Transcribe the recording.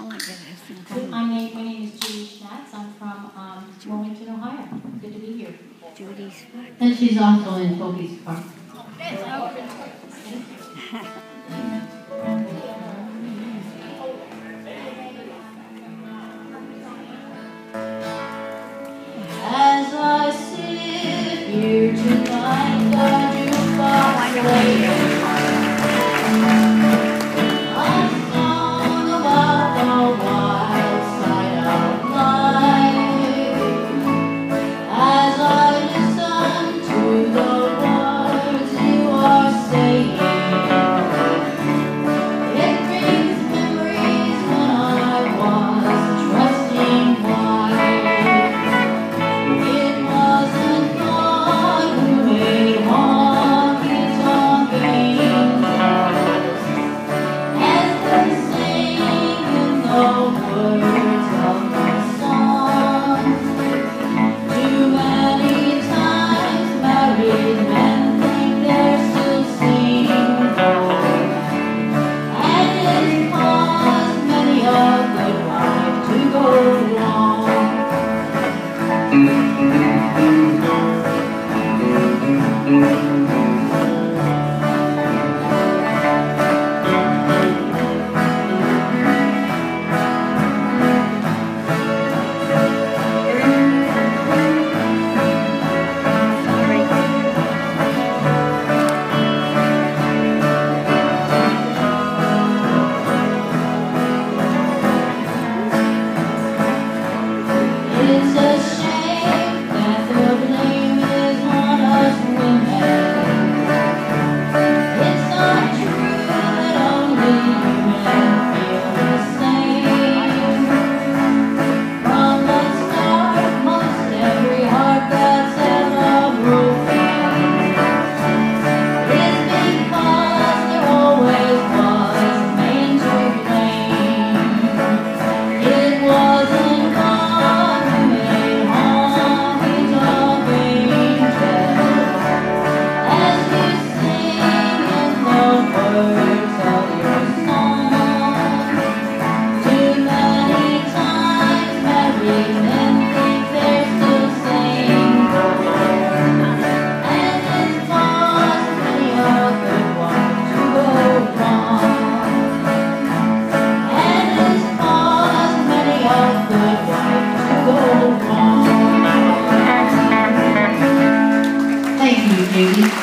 Oh my goodness. My name, is Judy Schnatz. I'm from um, Wilmington, Ohio. Good to be here. Judy Schnatz. And she's also in Toby's Park. As I sit here tonight, God, oh, you far away. Oh. Thank you, baby.